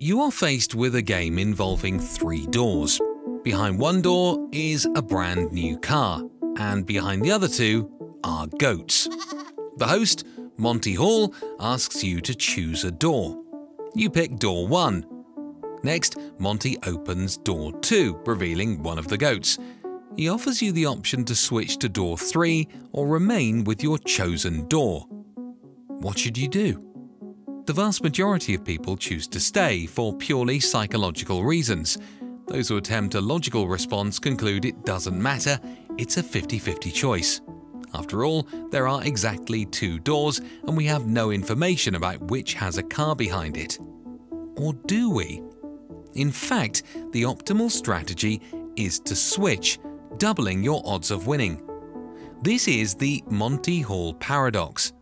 You are faced with a game involving three doors. Behind one door is a brand new car, and behind the other two are goats. The host, Monty Hall, asks you to choose a door. You pick door 1. Next, Monty opens door 2, revealing one of the goats. He offers you the option to switch to door 3 or remain with your chosen door. What should you do? The vast majority of people choose to stay for purely psychological reasons. Those who attempt a logical response conclude it doesn't matter, it's a 50 50 choice. After all, there are exactly two doors and we have no information about which has a car behind it. Or do we? In fact, the optimal strategy is to switch, doubling your odds of winning. This is the Monty Hall paradox.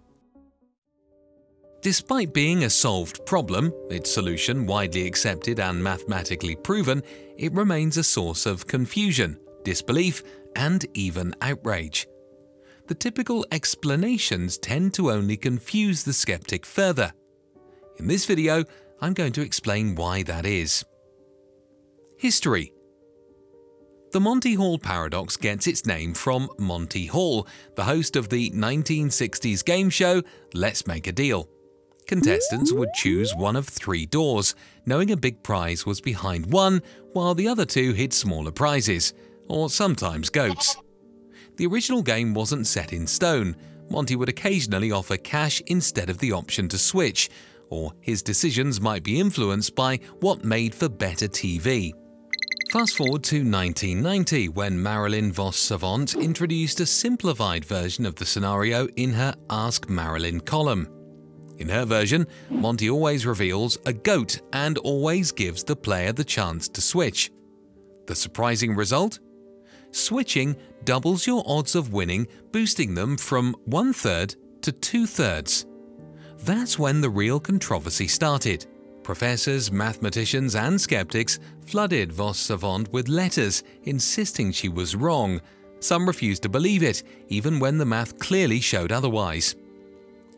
Despite being a solved problem, its solution widely accepted and mathematically proven, it remains a source of confusion, disbelief, and even outrage. The typical explanations tend to only confuse the skeptic further. In this video, I'm going to explain why that is. History The Monty Hall paradox gets its name from Monty Hall, the host of the 1960s game show Let's Make a Deal. Contestants would choose one of three doors, knowing a big prize was behind one, while the other two hid smaller prizes, or sometimes goats. The original game wasn't set in stone. Monty would occasionally offer cash instead of the option to switch, or his decisions might be influenced by what made for better TV. Fast forward to 1990 when Marilyn Vos Savant introduced a simplified version of the scenario in her Ask Marilyn column. In her version, Monty always reveals a goat and always gives the player the chance to switch. The surprising result? Switching doubles your odds of winning, boosting them from one third to two thirds. That's when the real controversy started. Professors, mathematicians, and skeptics flooded Vos Savant with letters insisting she was wrong. Some refused to believe it, even when the math clearly showed otherwise.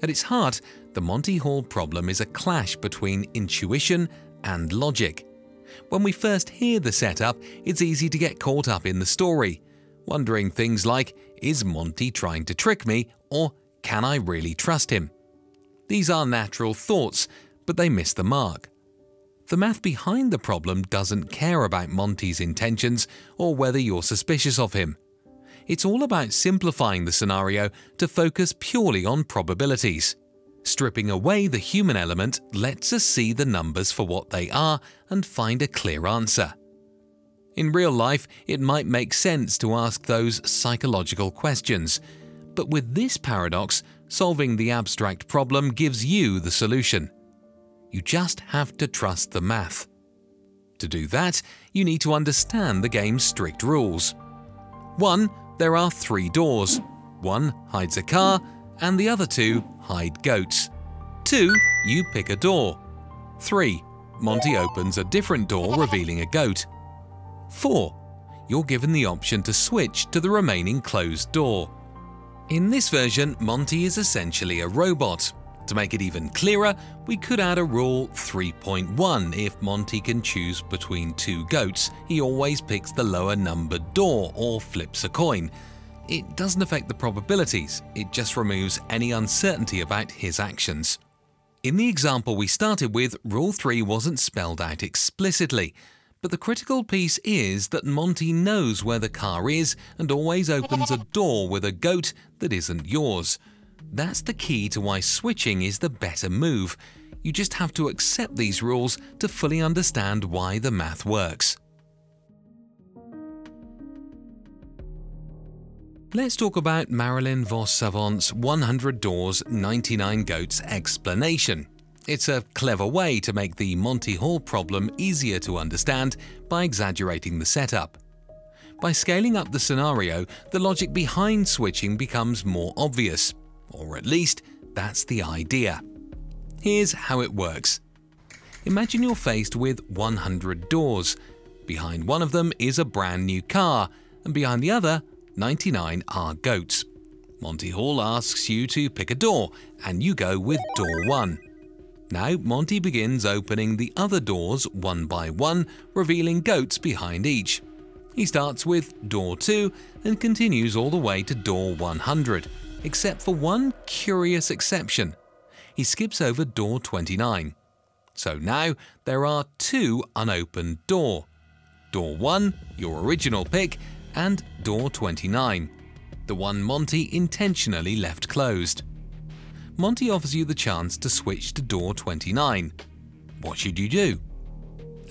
At its heart, the Monty Hall problem is a clash between intuition and logic. When we first hear the setup, it's easy to get caught up in the story, wondering things like, is Monty trying to trick me, or can I really trust him? These are natural thoughts, but they miss the mark. The math behind the problem doesn't care about Monty's intentions or whether you're suspicious of him. It's all about simplifying the scenario to focus purely on probabilities. Stripping away the human element lets us see the numbers for what they are and find a clear answer. In real life, it might make sense to ask those psychological questions, but with this paradox, solving the abstract problem gives you the solution. You just have to trust the math. To do that, you need to understand the game's strict rules. 1. There are three doors. One hides a car, and the other two hide goats. 2. You pick a door. 3. Monty opens a different door revealing a goat. 4. You're given the option to switch to the remaining closed door. In this version, Monty is essentially a robot. To make it even clearer, we could add a rule 3.1 if Monty can choose between two goats, he always picks the lower numbered door or flips a coin. It doesn't affect the probabilities, it just removes any uncertainty about his actions. In the example we started with, Rule 3 wasn't spelled out explicitly, but the critical piece is that Monty knows where the car is and always opens a door with a goat that isn't yours. That's the key to why switching is the better move. You just have to accept these rules to fully understand why the math works. Let's talk about Marilyn Vos Savant's 100 Doors 99 Goats explanation. It's a clever way to make the Monty Hall problem easier to understand by exaggerating the setup. By scaling up the scenario, the logic behind switching becomes more obvious, or at least that's the idea. Here's how it works. Imagine you're faced with 100 doors. Behind one of them is a brand new car, and behind the other 99 are goats. Monty Hall asks you to pick a door, and you go with door 1. Now Monty begins opening the other doors one by one, revealing goats behind each. He starts with door 2 and continues all the way to door 100, except for one curious exception. He skips over door 29. So now there are two unopened door. Door 1, your original pick, and door 29, the one Monty intentionally left closed. Monty offers you the chance to switch to door 29. What should you do?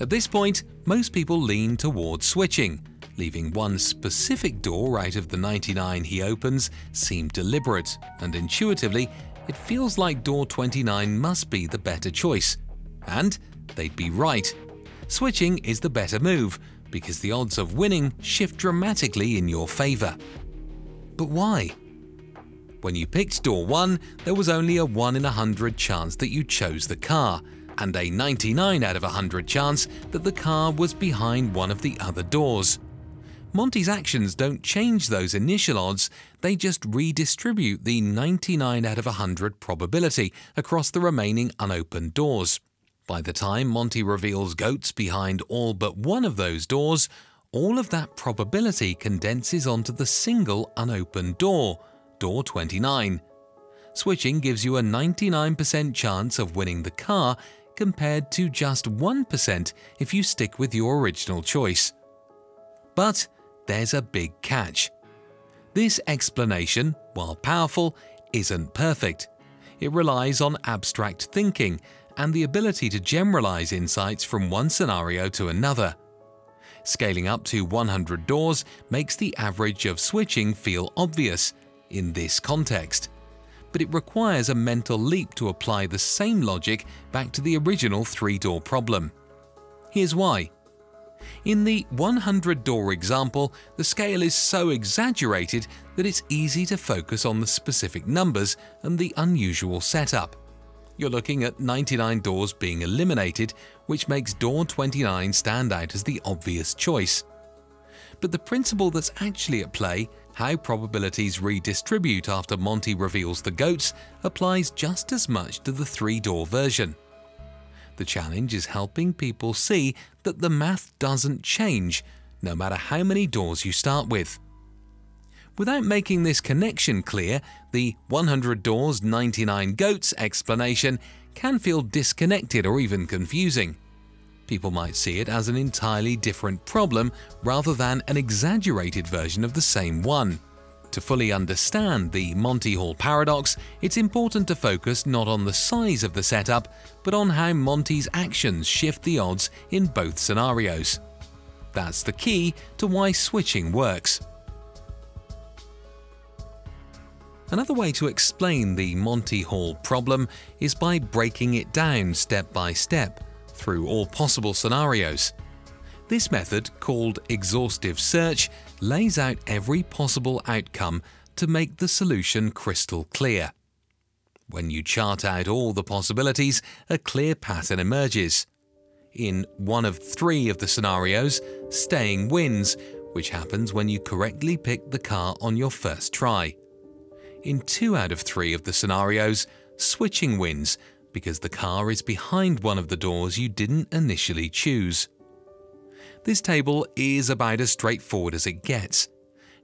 At this point, most people lean towards switching, leaving one specific door out of the 99 he opens seem deliberate, and intuitively, it feels like door 29 must be the better choice. And they'd be right. Switching is the better move, because the odds of winning shift dramatically in your favour. But why? When you picked door 1, there was only a 1 in a 100 chance that you chose the car, and a 99 out of 100 chance that the car was behind one of the other doors. Monty's actions don't change those initial odds, they just redistribute the 99 out of 100 probability across the remaining unopened doors. By the time Monty reveals goats behind all but one of those doors, all of that probability condenses onto the single unopened door, door 29. Switching gives you a 99% chance of winning the car compared to just 1% if you stick with your original choice. But there's a big catch. This explanation, while powerful, isn't perfect. It relies on abstract thinking and the ability to generalize insights from one scenario to another. Scaling up to 100 doors makes the average of switching feel obvious, in this context. But it requires a mental leap to apply the same logic back to the original three-door problem. Here's why. In the 100 door example, the scale is so exaggerated that it's easy to focus on the specific numbers and the unusual setup. You're looking at 99 doors being eliminated, which makes door 29 stand out as the obvious choice. But the principle that's actually at play how probabilities redistribute after Monty reveals the goats applies just as much to the three-door version. The challenge is helping people see that the math doesn't change, no matter how many doors you start with. Without making this connection clear, the 100 doors 99 goats explanation can feel disconnected or even confusing people might see it as an entirely different problem rather than an exaggerated version of the same one. To fully understand the Monty Hall paradox, it's important to focus not on the size of the setup, but on how Monty's actions shift the odds in both scenarios. That's the key to why switching works. Another way to explain the Monty Hall problem is by breaking it down step by step through all possible scenarios. This method, called exhaustive search, lays out every possible outcome to make the solution crystal clear. When you chart out all the possibilities, a clear pattern emerges. In one of three of the scenarios, staying wins, which happens when you correctly pick the car on your first try. In two out of three of the scenarios, switching wins, because the car is behind one of the doors you didn't initially choose. This table is about as straightforward as it gets.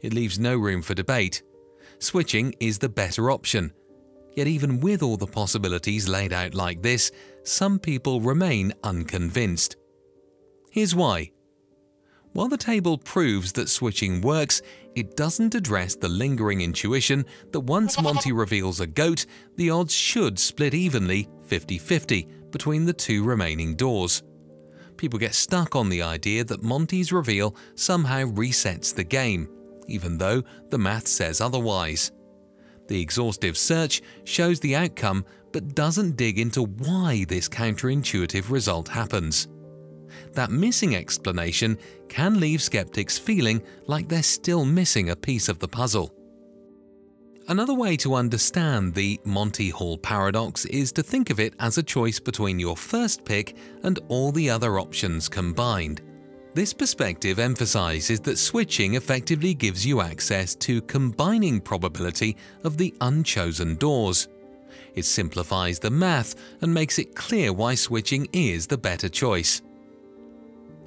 It leaves no room for debate. Switching is the better option. Yet even with all the possibilities laid out like this, some people remain unconvinced. Here's why. While the table proves that switching works, it doesn't address the lingering intuition that once Monty reveals a goat, the odds should split evenly 50-50 between the two remaining doors. People get stuck on the idea that Monty's reveal somehow resets the game, even though the math says otherwise. The exhaustive search shows the outcome but doesn't dig into why this counterintuitive result happens that missing explanation can leave skeptics feeling like they're still missing a piece of the puzzle. Another way to understand the Monty Hall paradox is to think of it as a choice between your first pick and all the other options combined. This perspective emphasizes that switching effectively gives you access to combining probability of the unchosen doors. It simplifies the math and makes it clear why switching is the better choice.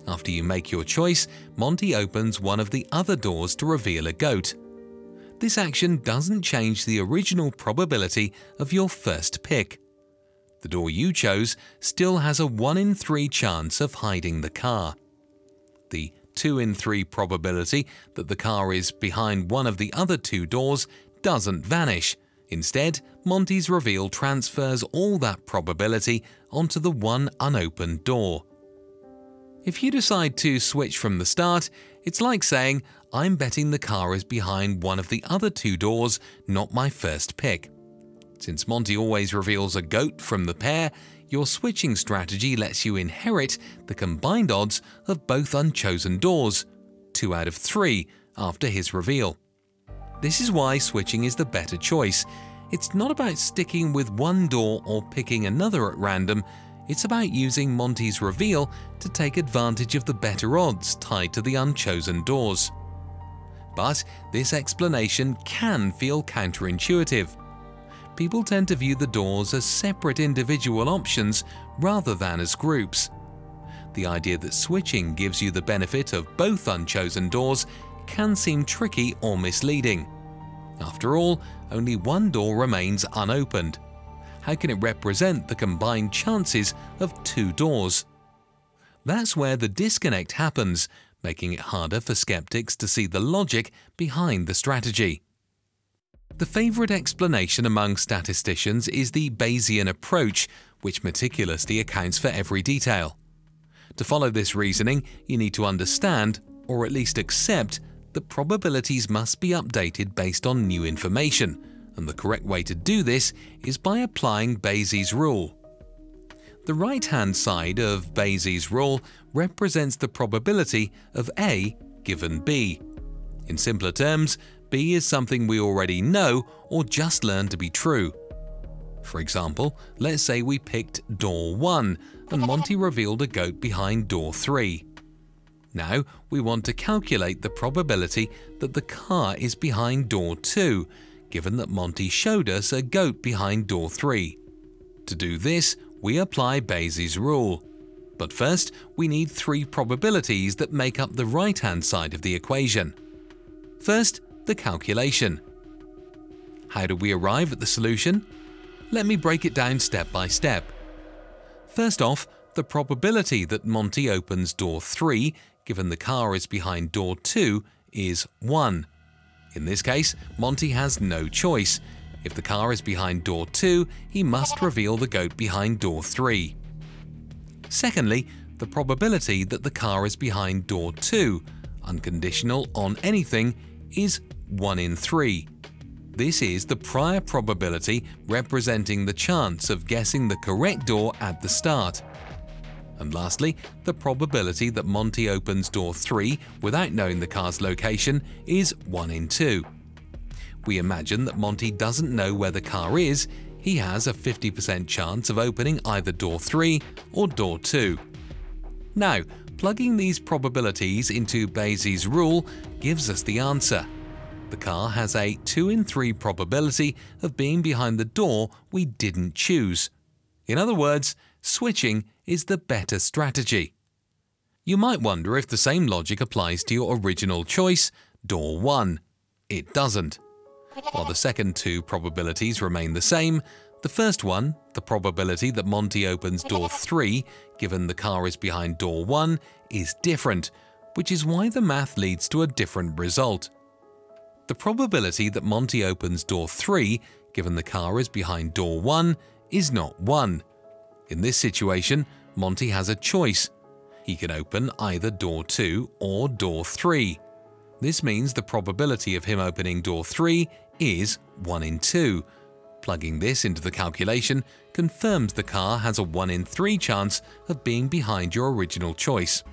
After you make your choice, Monty opens one of the other doors to reveal a goat. This action doesn't change the original probability of your first pick. The door you chose still has a 1 in 3 chance of hiding the car. The 2 in 3 probability that the car is behind one of the other two doors doesn't vanish. Instead, Monty's reveal transfers all that probability onto the one unopened door. If you decide to switch from the start, it's like saying, I'm betting the car is behind one of the other two doors, not my first pick. Since Monty always reveals a goat from the pair, your switching strategy lets you inherit the combined odds of both unchosen doors, 2 out of 3 after his reveal. This is why switching is the better choice. It's not about sticking with one door or picking another at random, it's about using Monty's reveal to take advantage of the better odds tied to the unchosen doors. But this explanation can feel counterintuitive. People tend to view the doors as separate individual options rather than as groups. The idea that switching gives you the benefit of both unchosen doors can seem tricky or misleading. After all, only one door remains unopened, how can it represent the combined chances of two doors? That's where the disconnect happens, making it harder for skeptics to see the logic behind the strategy. The favourite explanation among statisticians is the Bayesian approach, which meticulously accounts for every detail. To follow this reasoning, you need to understand, or at least accept, that probabilities must be updated based on new information, and the correct way to do this is by applying Bayes' rule. The right-hand side of Bayes' rule represents the probability of A given B. In simpler terms, B is something we already know or just learned to be true. For example, let's say we picked door 1 and Monty revealed a goat behind door 3. Now, we want to calculate the probability that the car is behind door 2 given that Monty showed us a goat behind door 3. To do this, we apply Bayes' rule. But first, we need three probabilities that make up the right-hand side of the equation. First, the calculation. How do we arrive at the solution? Let me break it down step by step. First off, the probability that Monty opens door 3, given the car is behind door 2, is 1. In this case, Monty has no choice. If the car is behind door 2, he must reveal the goat behind door 3. Secondly, the probability that the car is behind door 2, unconditional on anything, is 1 in 3. This is the prior probability representing the chance of guessing the correct door at the start. And lastly, the probability that Monty opens door 3 without knowing the car's location is 1 in 2. We imagine that Monty doesn't know where the car is, he has a 50% chance of opening either door 3 or door 2. Now, plugging these probabilities into Bayes' rule gives us the answer. The car has a 2 in 3 probability of being behind the door we didn't choose. In other words, switching is the better strategy. You might wonder if the same logic applies to your original choice, door 1. It doesn't. While the second two probabilities remain the same, the first one, the probability that Monty opens door 3 given the car is behind door 1, is different, which is why the math leads to a different result. The probability that Monty opens door 3 given the car is behind door 1 is not 1, in this situation, Monty has a choice. He can open either door 2 or door 3. This means the probability of him opening door 3 is 1 in 2. Plugging this into the calculation confirms the car has a 1 in 3 chance of being behind your original choice.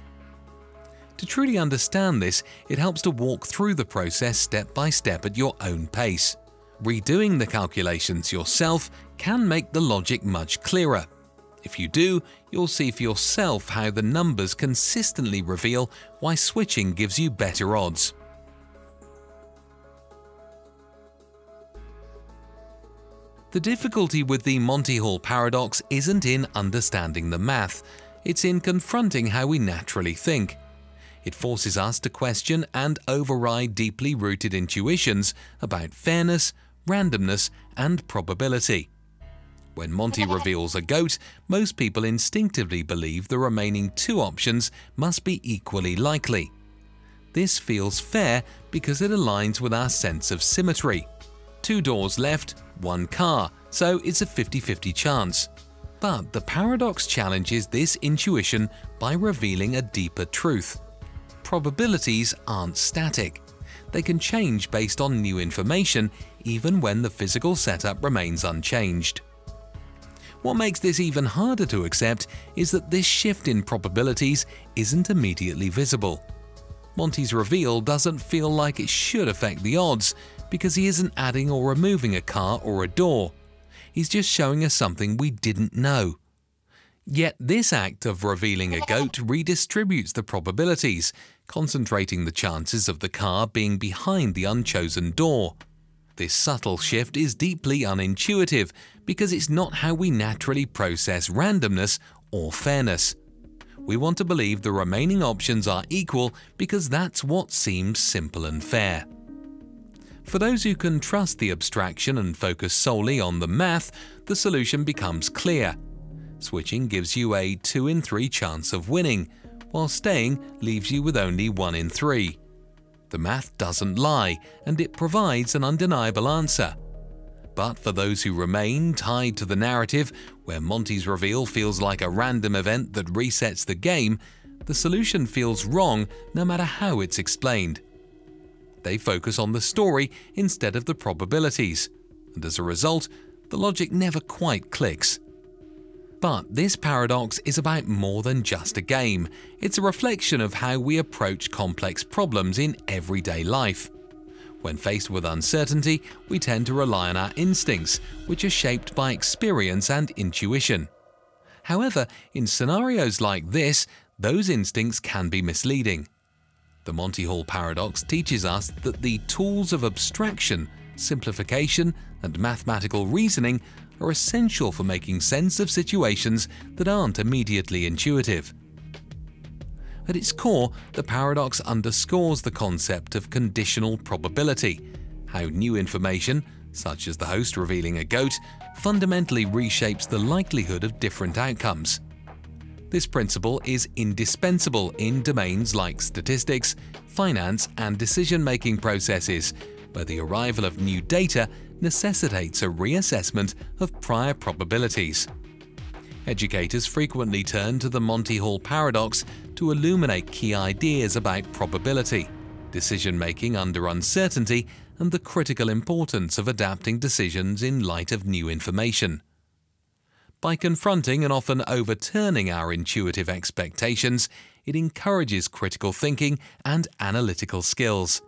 To truly understand this, it helps to walk through the process step by step at your own pace. Redoing the calculations yourself can make the logic much clearer if you do, you'll see for yourself how the numbers consistently reveal why switching gives you better odds. The difficulty with the Monty Hall paradox isn't in understanding the math, it's in confronting how we naturally think. It forces us to question and override deeply rooted intuitions about fairness, randomness, and probability. When Monty reveals a goat, most people instinctively believe the remaining two options must be equally likely. This feels fair because it aligns with our sense of symmetry. Two doors left, one car, so it's a 50-50 chance. But the paradox challenges this intuition by revealing a deeper truth. Probabilities aren't static. They can change based on new information even when the physical setup remains unchanged. What makes this even harder to accept is that this shift in probabilities isn't immediately visible. Monty's reveal doesn't feel like it should affect the odds because he isn't adding or removing a car or a door. He's just showing us something we didn't know. Yet this act of revealing a goat redistributes the probabilities, concentrating the chances of the car being behind the unchosen door. This subtle shift is deeply unintuitive because it's not how we naturally process randomness or fairness. We want to believe the remaining options are equal because that's what seems simple and fair. For those who can trust the abstraction and focus solely on the math, the solution becomes clear. Switching gives you a 2 in 3 chance of winning, while staying leaves you with only 1 in 3. The math doesn't lie, and it provides an undeniable answer. But for those who remain tied to the narrative, where Monty's reveal feels like a random event that resets the game, the solution feels wrong no matter how it's explained. They focus on the story instead of the probabilities, and as a result, the logic never quite clicks. But this paradox is about more than just a game. It's a reflection of how we approach complex problems in everyday life. When faced with uncertainty, we tend to rely on our instincts, which are shaped by experience and intuition. However, in scenarios like this, those instincts can be misleading. The Monty Hall paradox teaches us that the tools of abstraction, simplification, and mathematical reasoning are essential for making sense of situations that aren't immediately intuitive. At its core, the paradox underscores the concept of conditional probability, how new information, such as the host revealing a goat, fundamentally reshapes the likelihood of different outcomes. This principle is indispensable in domains like statistics, finance, and decision-making processes, where the arrival of new data necessitates a reassessment of prior probabilities. Educators frequently turn to the Monty Hall paradox to illuminate key ideas about probability, decision-making under uncertainty, and the critical importance of adapting decisions in light of new information. By confronting and often overturning our intuitive expectations, it encourages critical thinking and analytical skills.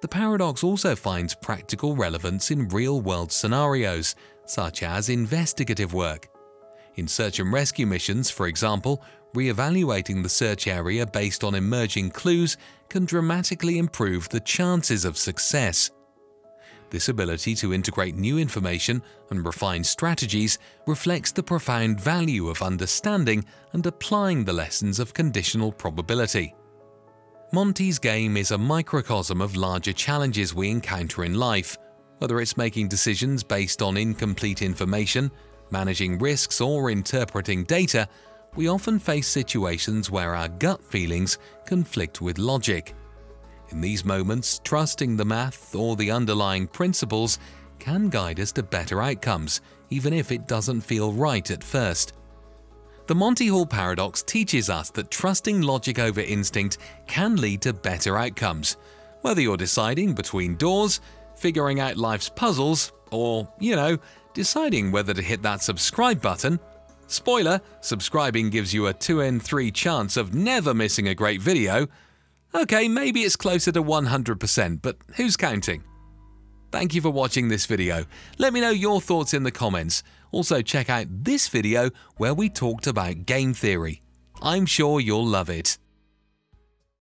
The paradox also finds practical relevance in real-world scenarios, such as investigative work. In search and rescue missions, for example, re-evaluating the search area based on emerging clues can dramatically improve the chances of success. This ability to integrate new information and refine strategies reflects the profound value of understanding and applying the lessons of conditional probability. Monty's game is a microcosm of larger challenges we encounter in life, whether it's making decisions based on incomplete information, managing risks or interpreting data, we often face situations where our gut feelings conflict with logic. In these moments, trusting the math or the underlying principles can guide us to better outcomes, even if it doesn't feel right at first. The Monty Hall paradox teaches us that trusting logic over instinct can lead to better outcomes, whether you're deciding between doors, figuring out life's puzzles, or, you know, deciding whether to hit that subscribe button. Spoiler, subscribing gives you a 2 in 3 chance of never missing a great video, Okay, maybe it's closer to 100%, but who's counting? Thank you for watching this video. Let me know your thoughts in the comments. Also check out this video where we talked about game theory. I'm sure you'll love it.